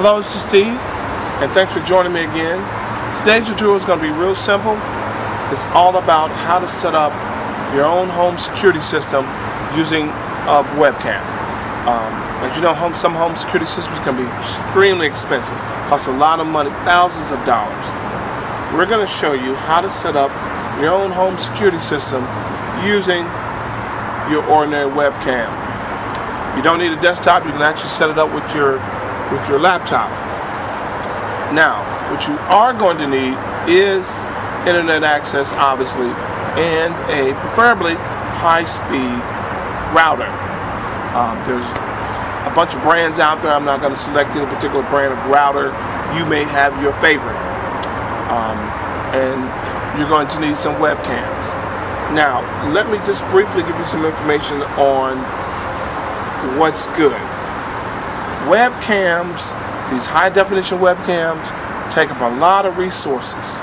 Hello, this is Steve, and thanks for joining me again. Today's tutorial is going to be real simple. It's all about how to set up your own home security system using a webcam. Um, as you know, home, some home security systems can be extremely expensive, cost a lot of money, thousands of dollars. We're going to show you how to set up your own home security system using your ordinary webcam. You don't need a desktop, you can actually set it up with your with your laptop. Now, what you are going to need is internet access, obviously, and a preferably high-speed router. Um, there's a bunch of brands out there. I'm not going to select any particular brand of router. You may have your favorite. Um, and you're going to need some webcams. Now, let me just briefly give you some information on what's good. Webcams, these high definition webcams, take up a lot of resources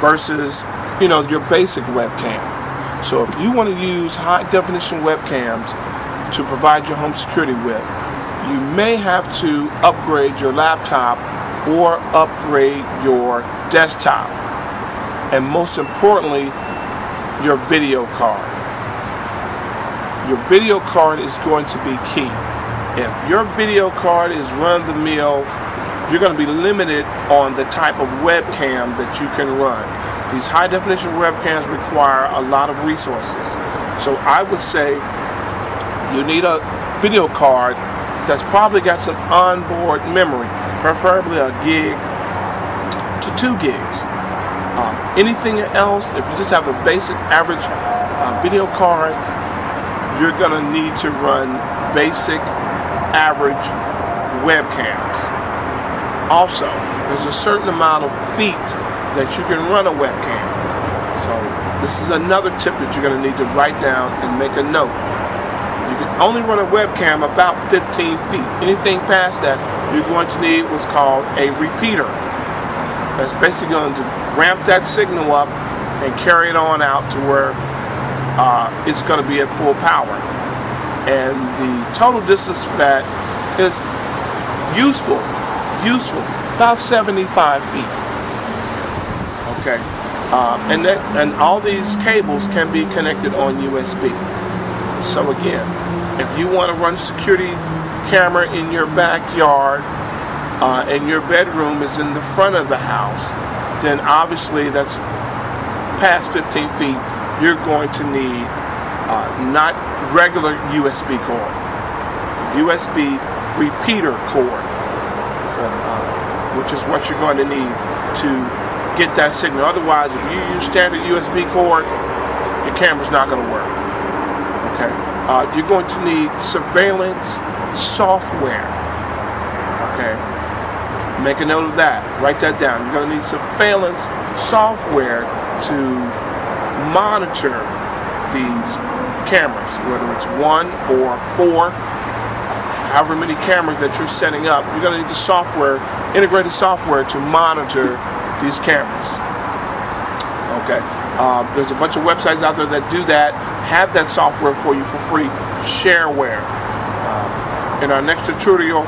versus, you know, your basic webcam. So if you want to use high definition webcams to provide your home security with, you may have to upgrade your laptop or upgrade your desktop. And most importantly, your video card. Your video card is going to be key. If your video card is run the mill, you're going to be limited on the type of webcam that you can run. These high definition webcams require a lot of resources. So I would say you need a video card that's probably got some onboard memory, preferably a gig to two gigs. Um, anything else, if you just have a basic average uh, video card, you're going to need to run basic average webcams. Also, there's a certain amount of feet that you can run a webcam. So this is another tip that you're going to need to write down and make a note. You can only run a webcam about 15 feet. Anything past that, you're going to need what's called a repeater. That's basically going to ramp that signal up and carry it on out to where uh, it's going to be at full power. And the total distance for that is useful, useful, about 75 feet. Okay, um, and that and all these cables can be connected on USB. So again, if you want to run security camera in your backyard uh, and your bedroom is in the front of the house, then obviously that's past 15 feet, you're going to need uh, not regular USB cord, USB repeater cord, so, uh, which is what you're going to need to get that signal. Otherwise, if you use standard USB cord, your camera's not going to work. Okay, uh, you're going to need surveillance software. Okay, make a note of that. Write that down. You're going to need surveillance software to monitor these cameras, whether it's one or four, however many cameras that you're setting up, you're going to need the software, integrated software to monitor these cameras. Okay, um, there's a bunch of websites out there that do that, have that software for you for free, shareware. Uh, in our next tutorial,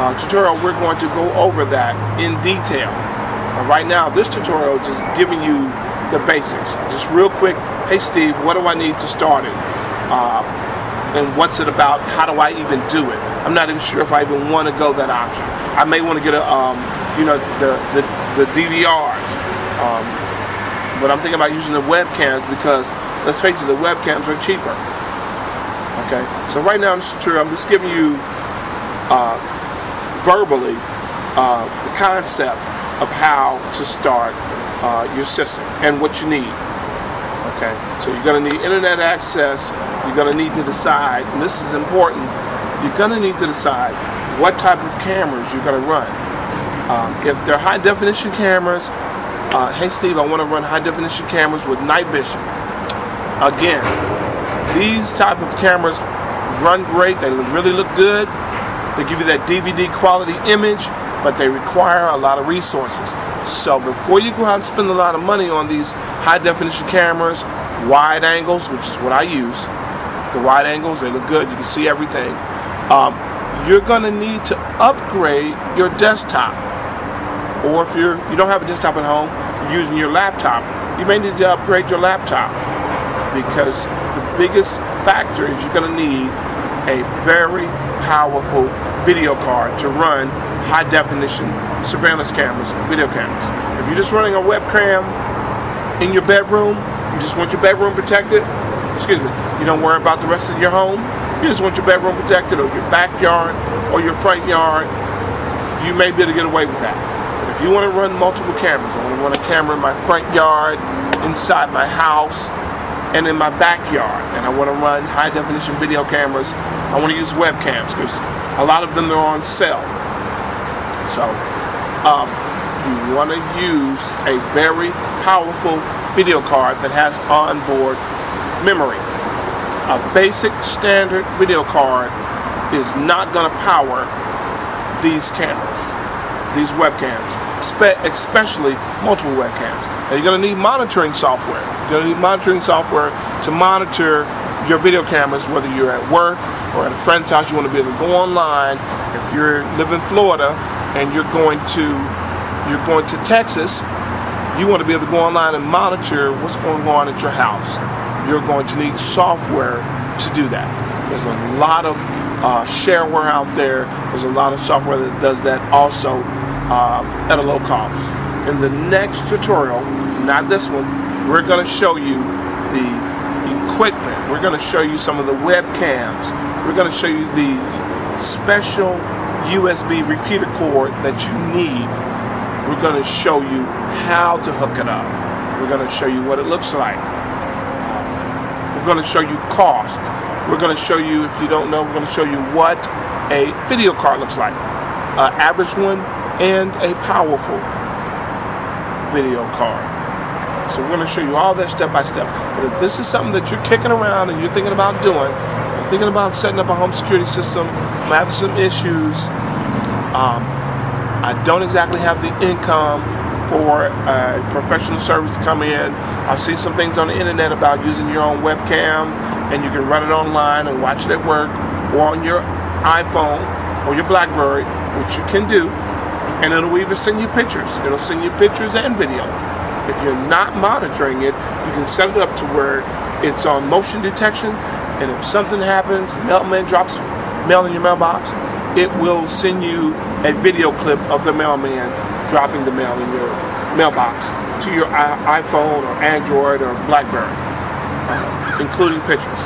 uh, tutorial, we're going to go over that in detail. Uh, right now, this tutorial is just giving you the basics. Just real quick, hey Steve, what do I need to start it? Uh, and what's it about? How do I even do it? I'm not even sure if I even want to go that option. I may want to get a, um, you know, the, the, the DVRs. Um, but I'm thinking about using the webcams because, let's face it, the webcams are cheaper. Okay, so right now in this tutorial, I'm just giving you uh, verbally uh, the concept of how to start uh, your system and what you need. Okay, so you're going to need internet access. You're going to need to decide, and this is important, you're going to need to decide what type of cameras you're going to run. Um, if they're high definition cameras, uh, hey Steve, I want to run high definition cameras with night vision. Again, these type of cameras run great. They really look good. They give you that DVD quality image, but they require a lot of resources. So before you go out and spend a lot of money on these high definition cameras, wide angles, which is what I use, the wide angles, they look good. You can see everything. Um, you're going to need to upgrade your desktop. Or if you're you don't have a desktop at home, you're using your laptop, you may need to upgrade your laptop because the biggest factor is you're going to need a very powerful video card to run high definition surveillance cameras, video cameras. If you're just running a webcam in your bedroom, you just want your bedroom protected, excuse me, you don't worry about the rest of your home, you just want your bedroom protected or your backyard or your front yard, you may be able to get away with that. But if you want to run multiple cameras, I want to run a camera in my front yard, inside my house, and in my backyard, and I want to run high definition video cameras, I want to use webcams because a lot of them are on sale. So, um, you want to use a very powerful video card that has onboard memory. A basic standard video card is not going to power these cameras, these webcams, especially multiple webcams. And you're going to need monitoring software. You're going to need monitoring software to monitor your video cameras, whether you're at work or at a friend's house. You want to be able to go online. If you live in Florida and you're going to you're going to Texas, you want to be able to go online and monitor what's going on at your house. You're going to need software to do that. There's a lot of uh, shareware out there. There's a lot of software that does that also uh, at a low cost. In the next tutorial, not this one, we're going to show you the equipment. We're going to show you some of the webcams. We're going to show you the special USB repeater cord that you need we're going to show you how to hook it up. We're going to show you what it looks like. We're going to show you cost. We're going to show you, if you don't know, we're going to show you what a video card looks like. An average one and a powerful video card. So we're going to show you all that step by step. But if this is something that you're kicking around and you're thinking about doing, thinking about setting up a home security system, I'm having some issues, um, I don't exactly have the income for a professional service to come in. I've seen some things on the internet about using your own webcam and you can run it online and watch it at work or on your iPhone or your Blackberry, which you can do. And it'll even send you pictures. It'll send you pictures and video. If you're not monitoring it, you can set it up to where it's on motion detection. And if something happens, mailman drops mail in your mailbox, it will send you a video clip of the mailman dropping the mail in your mailbox to your iPhone or Android or Blackberry, including pictures.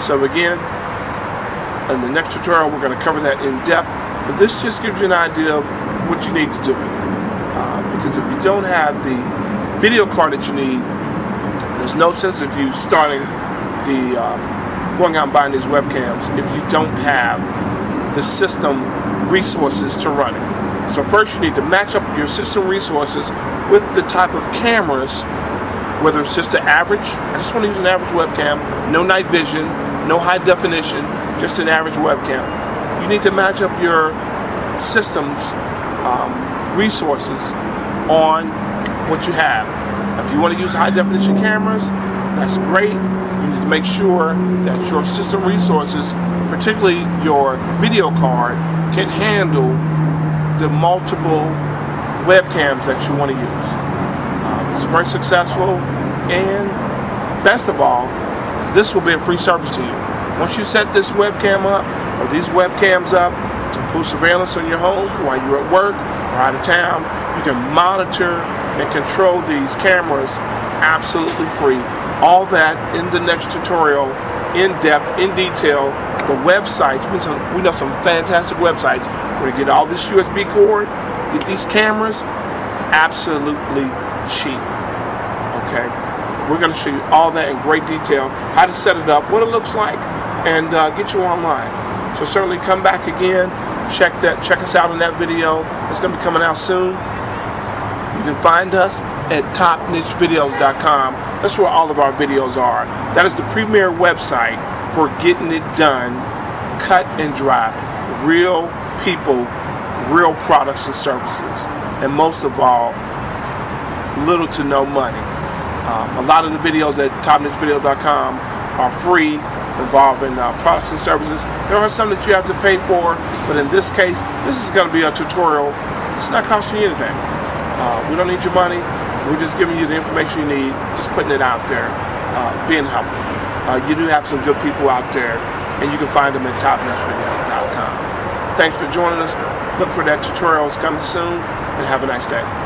So again, in the next tutorial, we're going to cover that in depth. But this just gives you an idea of what you need to do. Uh, because if you don't have the video card that you need, there's no sense of you starting the uh, going out and buying these webcams if you don't have the system resources to run it. So first you need to match up your system resources with the type of cameras, whether it's just an average, I just want to use an average webcam, no night vision, no high definition, just an average webcam. You need to match up your system's um, resources on what you have. If you want to use high definition cameras, that's great. You need to make sure that your system resources, particularly your video card, can handle the multiple webcams that you want to use. Um, it's very successful, and best of all, this will be a free service to you. Once you set this webcam up or these webcams up to put surveillance on your home while you're at work or out of town, you can monitor and control these cameras absolutely free. All that in the next tutorial, in depth, in detail, the websites. We know, some, we know some fantastic websites where you get all this USB cord, get these cameras, absolutely cheap. Okay, we're going to show you all that in great detail, how to set it up, what it looks like, and uh, get you online. So certainly come back again, check that, check us out in that video. It's going to be coming out soon. You can find us at topnichevideos.com. That's where all of our videos are. That is the premier website for getting it done, cut and dry. Real people, real products and services. And most of all, little to no money. Um, a lot of the videos at topnichevideos.com are free involving uh, products and services. There are some that you have to pay for, but in this case, this is going to be a tutorial. It's not costing you anything. We don't need your money. We're just giving you the information you need, just putting it out there, uh, being helpful. Uh, you do have some good people out there, and you can find them at topnotchvideo.com. Thanks for joining us. Look for that tutorials coming soon, and have a nice day.